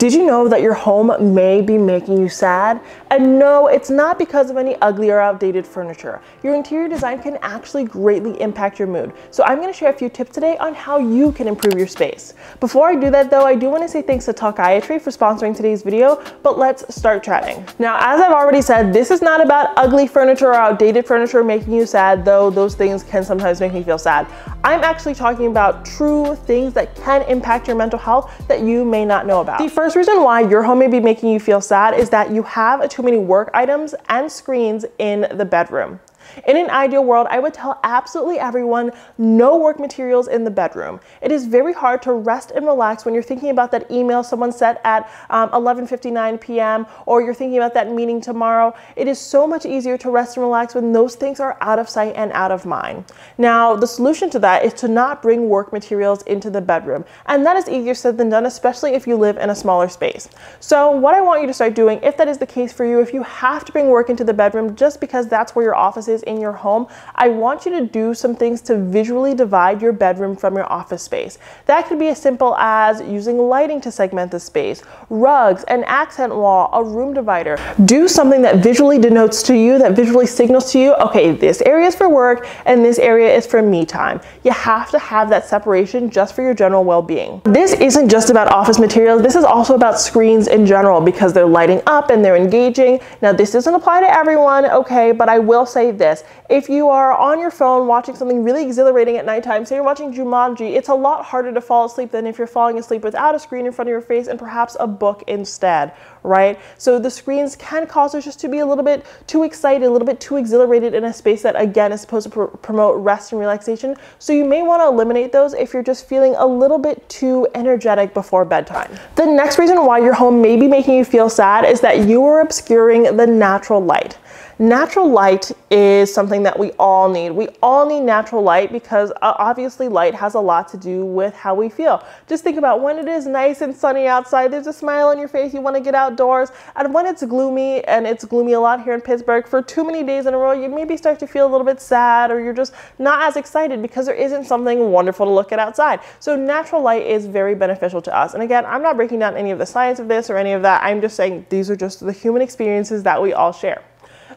Did you know that your home may be making you sad? And no, it's not because of any ugly or outdated furniture. Your interior design can actually greatly impact your mood. So I'm gonna share a few tips today on how you can improve your space. Before I do that though, I do wanna say thanks to Talkiatry for sponsoring today's video, but let's start chatting. Now, as I've already said, this is not about ugly furniture or outdated furniture making you sad, though those things can sometimes make me feel sad. I'm actually talking about true things that can impact your mental health that you may not know about. The first reason why your home may be making you feel sad is that you have too many work items and screens in the bedroom. In an ideal world, I would tell absolutely everyone no work materials in the bedroom. It is very hard to rest and relax when you're thinking about that email someone sent at 11:59 um, p.m. or you're thinking about that meeting tomorrow. It is so much easier to rest and relax when those things are out of sight and out of mind. Now, the solution to that is to not bring work materials into the bedroom, and that is easier said than done, especially if you live in a smaller space. So, what I want you to start doing, if that is the case for you, if you have to bring work into the bedroom just because that's where your office is in your home, I want you to do some things to visually divide your bedroom from your office space. That could be as simple as using lighting to segment the space, rugs, an accent wall, a room divider. Do something that visually denotes to you, that visually signals to you, okay, this area is for work and this area is for me time. You have to have that separation just for your general well-being. This isn't just about office materials, this is also about screens in general because they're lighting up and they're engaging. Now this doesn't apply to everyone, okay, but I will say this this. If you are on your phone watching something really exhilarating at nighttime, say you're watching Jumanji, it's a lot harder to fall asleep than if you're falling asleep without a screen in front of your face and perhaps a book instead, right? So the screens can cause us just to be a little bit too excited, a little bit too exhilarated in a space that again is supposed to pr promote rest and relaxation. So you may want to eliminate those if you're just feeling a little bit too energetic before bedtime. The next reason why your home may be making you feel sad is that you are obscuring the natural light. Natural light is something that we all need. We all need natural light because uh, obviously light has a lot to do with how we feel. Just think about when it is nice and sunny outside, there's a smile on your face, you want to get outdoors. And when it's gloomy, and it's gloomy a lot here in Pittsburgh, for too many days in a row, you maybe start to feel a little bit sad or you're just not as excited because there isn't something wonderful to look at outside. So natural light is very beneficial to us. And again, I'm not breaking down any of the science of this or any of that. I'm just saying these are just the human experiences that we all share.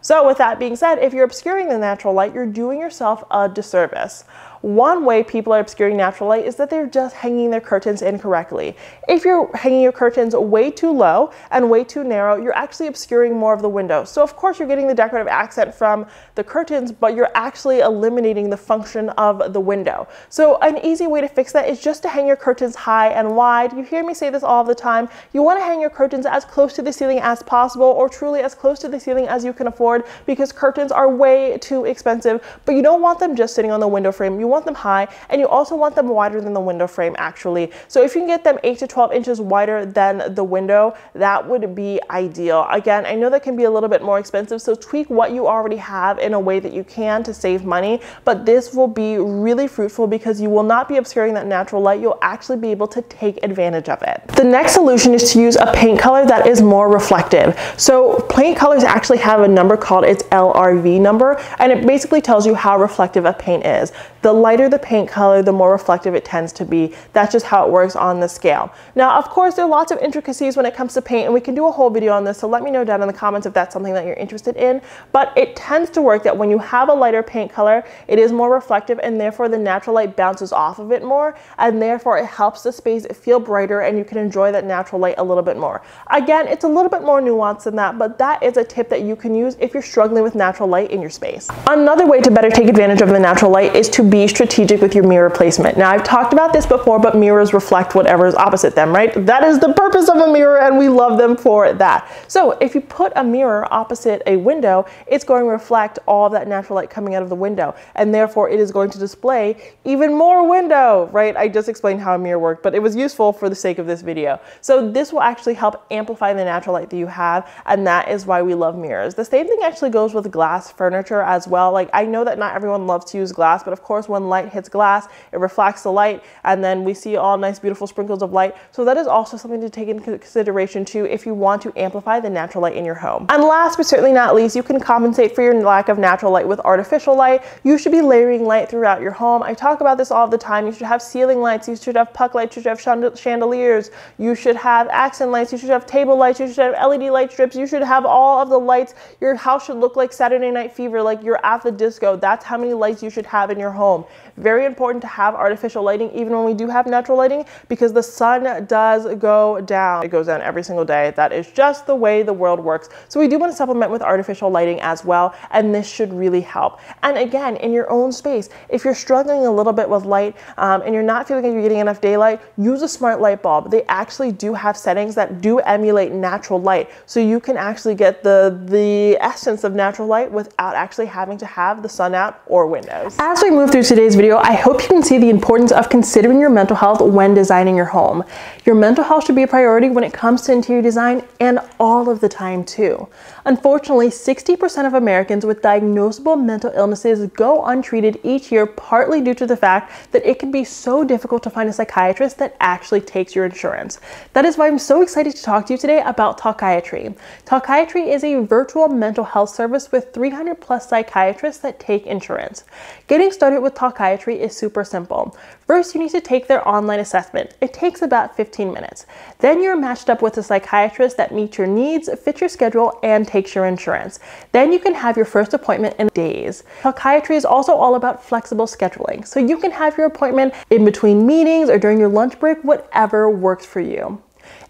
So with that being said, if you're obscuring the natural light, you're doing yourself a disservice. One way people are obscuring natural light is that they're just hanging their curtains incorrectly. If you're hanging your curtains way too low and way too narrow, you're actually obscuring more of the window. So of course you're getting the decorative accent from the curtains, but you're actually eliminating the function of the window. So an easy way to fix that is just to hang your curtains high and wide. You hear me say this all the time. You want to hang your curtains as close to the ceiling as possible or truly as close to the ceiling as you can afford because curtains are way too expensive, but you don't want them just sitting on the window frame. You want them high and you also want them wider than the window frame actually. So if you can get them 8 to 12 inches wider than the window, that would be ideal. Again, I know that can be a little bit more expensive, so tweak what you already have in a way that you can to save money, but this will be really fruitful because you will not be obscuring that natural light. You'll actually be able to take advantage of it. The next solution is to use a paint color that is more reflective. So paint colors actually have a number called its LRV number, and it basically tells you how reflective a paint is. The lighter the paint color, the more reflective it tends to be. That's just how it works on the scale. Now, of course, there are lots of intricacies when it comes to paint, and we can do a whole video on this, so let me know down in the comments if that's something that you're interested in. But it tends to work that when you have a lighter paint color, it is more reflective, and therefore the natural light bounces off of it more, and therefore it helps the space feel brighter, and you can enjoy that natural light a little bit more. Again, it's a little bit more nuanced than that, but that is a tip that you can use if you're struggling with natural light in your space. Another way to better take advantage of the natural light is to be strategic with your mirror placement. Now I've talked about this before, but mirrors reflect whatever is opposite them, right? That is the purpose of a mirror and we love them for that. So if you put a mirror opposite a window, it's going to reflect all that natural light coming out of the window and therefore it is going to display even more window, right? I just explained how a mirror worked, but it was useful for the sake of this video. So this will actually help amplify the natural light that you have and that is why we love mirrors. The same thing actually goes with glass furniture as well. Like I know that not everyone loves to use glass, but of course when when light hits glass, it reflects the light, and then we see all nice, beautiful sprinkles of light. So that is also something to take into consideration too if you want to amplify the natural light in your home. And last but certainly not least, you can compensate for your lack of natural light with artificial light. You should be layering light throughout your home. I talk about this all the time. You should have ceiling lights, you should have puck lights, you should have chandeliers, you should have accent lights, you should have table lights, you should have LED light strips, you should have all of the lights. Your house should look like Saturday Night Fever, like you're at the disco. That's how many lights you should have in your home. Very important to have artificial lighting even when we do have natural lighting because the sun does go down. It goes down every single day. That is just the way the world works. So we do want to supplement with artificial lighting as well and this should really help. And again, in your own space, if you're struggling a little bit with light um, and you're not feeling like you're getting enough daylight, use a smart light bulb. They actually do have settings that do emulate natural light. So you can actually get the, the essence of natural light without actually having to have the sun out or windows. As we move through today's video, I hope you can see the importance of considering your mental health when designing your home. Your mental health should be a priority when it comes to interior design and all of the time too. Unfortunately, 60% of Americans with diagnosable mental illnesses go untreated each year partly due to the fact that it can be so difficult to find a psychiatrist that actually takes your insurance. That is why I'm so excited to talk to you today about Talkiatry. Talkiatry is a virtual mental health service with 300 plus psychiatrists that take insurance. Getting started with Talkiatry is super simple. First, you need to take their online assessment. It takes about 15 minutes. Then you're matched up with a psychiatrist that meets your needs, fits your schedule, and takes your insurance. Then you can have your first appointment in days. Talkiatry is also all about flexible scheduling, so you can have your appointment in between meetings or during your lunch break, whatever works for you.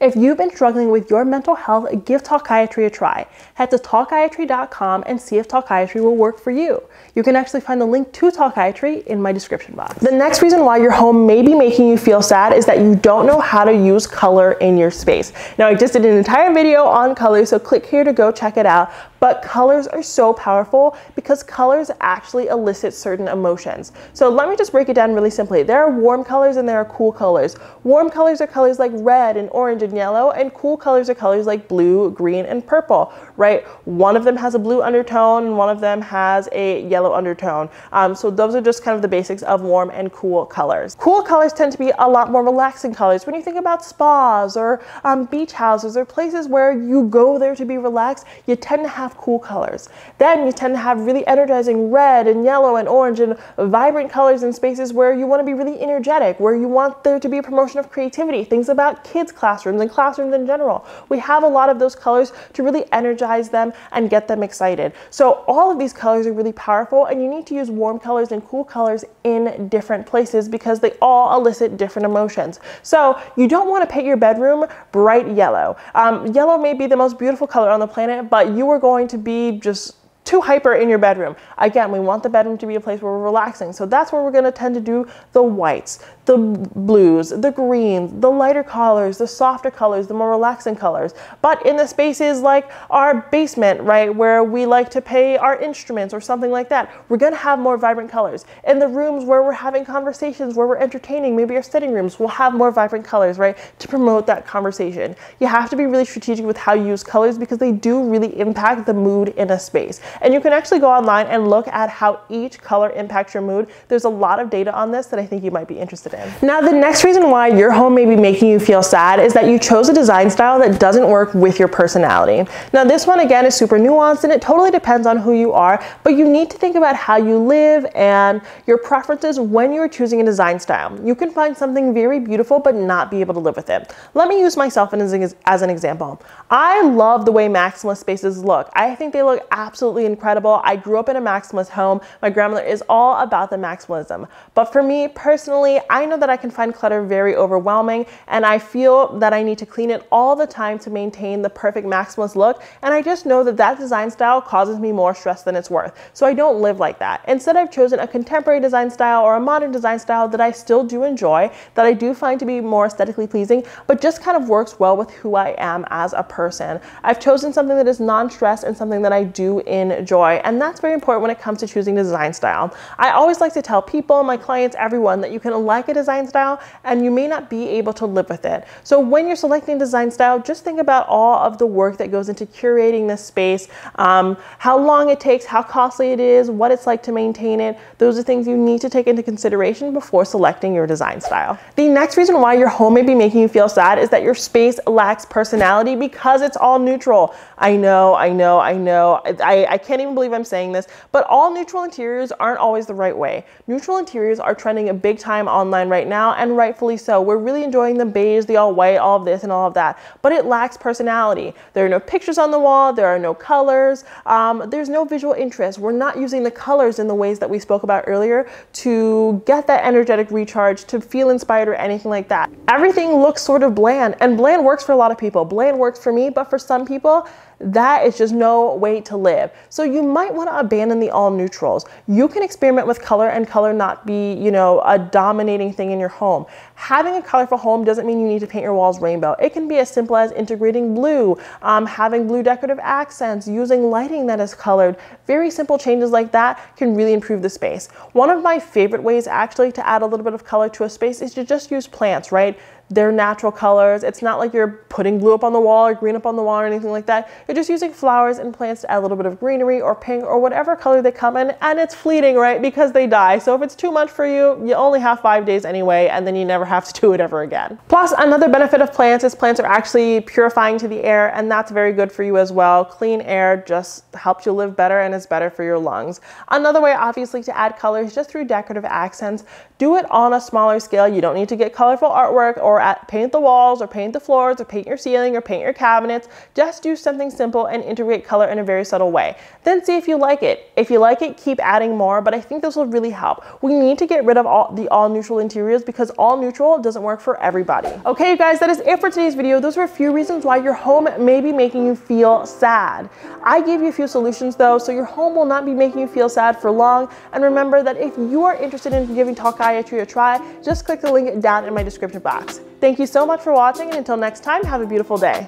If you've been struggling with your mental health, give Talkiatry a try. Head to talkiatry.com and see if Talkiatry will work for you. You can actually find the link to Talkiatry in my description box. The next reason why your home may be making you feel sad is that you don't know how to use color in your space. Now, I just did an entire video on color, so click here to go check it out. But colors are so powerful because colors actually elicit certain emotions. So let me just break it down really simply. There are warm colors and there are cool colors. Warm colors are colors like red and orange and yellow, and cool colors are colors like blue, green, and purple, right? One of them has a blue undertone and one of them has a yellow undertone. Um, so those are just kind of the basics of warm and cool colors. Cool colors tend to be a lot more relaxing colors. When you think about spas or um, beach houses or places where you go there to be relaxed, you tend to have have cool colors. Then you tend to have really energizing red and yellow and orange and vibrant colors in spaces where you want to be really energetic, where you want there to be a promotion of creativity, things about kids' classrooms and classrooms in general. We have a lot of those colors to really energize them and get them excited. So all of these colors are really powerful and you need to use warm colors and cool colors in different places because they all elicit different emotions. So you don't want to paint your bedroom bright yellow. Um, yellow may be the most beautiful color on the planet, but you are going to be just too hyper in your bedroom. Again, we want the bedroom to be a place where we're relaxing. So that's where we're gonna tend to do the whites, the blues, the greens, the lighter colors, the softer colors, the more relaxing colors. But in the spaces like our basement, right, where we like to pay our instruments or something like that, we're gonna have more vibrant colors. In the rooms where we're having conversations, where we're entertaining, maybe our sitting rooms, we'll have more vibrant colors, right, to promote that conversation. You have to be really strategic with how you use colors because they do really impact the mood in a space. And you can actually go online and look at how each color impacts your mood. There's a lot of data on this that I think you might be interested in. Now, the next reason why your home may be making you feel sad is that you chose a design style that doesn't work with your personality. Now, this one again is super nuanced and it totally depends on who you are, but you need to think about how you live and your preferences when you're choosing a design style. You can find something very beautiful but not be able to live with it. Let me use myself as, as an example. I love the way maximalist spaces look. I think they look absolutely incredible. I grew up in a maximalist home. My grandmother is all about the maximalism. But for me personally, I know that I can find clutter very overwhelming and I feel that I need to clean it all the time to maintain the perfect maximalist look. And I just know that that design style causes me more stress than it's worth. So I don't live like that. Instead, I've chosen a contemporary design style or a modern design style that I still do enjoy, that I do find to be more aesthetically pleasing, but just kind of works well with who I am as a person. I've chosen something that is non-stress and something that I do enjoy. And that's very important when it comes to choosing design style. I always like to tell people, my clients, everyone, that you can like a design style and you may not be able to live with it. So when you're selecting design style, just think about all of the work that goes into curating this space, um, how long it takes, how costly it is, what it's like to maintain it. Those are things you need to take into consideration before selecting your design style. The next reason why your home may be making you feel sad is that your space lacks personality because it's all neutral. I know, I know, I know. I, I can't even believe I'm saying this, but all neutral interiors aren't always the right way. Neutral interiors are trending a big time online right now, and rightfully so. We're really enjoying the beige, the all white, all of this and all of that, but it lacks personality. There are no pictures on the wall, there are no colors, um, there's no visual interest. We're not using the colors in the ways that we spoke about earlier to get that energetic recharge, to feel inspired or anything like that. Everything looks sort of bland, and bland works for a lot of people. Bland works for me, but for some people, that is just no way to live. So you might want to abandon the all neutrals. You can experiment with color and color not be, you know, a dominating thing in your home. Having a colorful home doesn't mean you need to paint your walls rainbow. It can be as simple as integrating blue, um, having blue decorative accents, using lighting that is colored. Very simple changes like that can really improve the space. One of my favorite ways actually to add a little bit of color to a space is to just use plants, right? They're natural colors. It's not like you're putting blue up on the wall or green up on the wall or anything like that. You're just using flowers and plants to add a little bit of greenery or pink or whatever color they come in and it's fleeting, right? Because they die. So if it's too much for you, you only have five days anyway and then you never have to do it ever again. Plus another benefit of plants is plants are actually purifying to the air and that's very good for you as well. Clean air just helps you live better and is better for your lungs. Another way obviously to add colors just through decorative accents. Do it on a smaller scale. You don't need to get colorful artwork or at, paint the walls or paint the floors or paint your ceiling or paint your cabinets. Just do something simple and integrate color in a very subtle way. Then see if you like it. If you like it, keep adding more, but I think this will really help. We need to get rid of all the all neutral interiors because all neutral doesn't work for everybody. Okay, you guys, that is it for today's video. Those were a few reasons why your home may be making you feel sad. I gave you a few solutions though, so your home will not be making you feel sad for long. And remember that if you are interested in giving Talkiatry a try, just click the link down in my description box. Thank you so much for watching and until next time, have a beautiful day.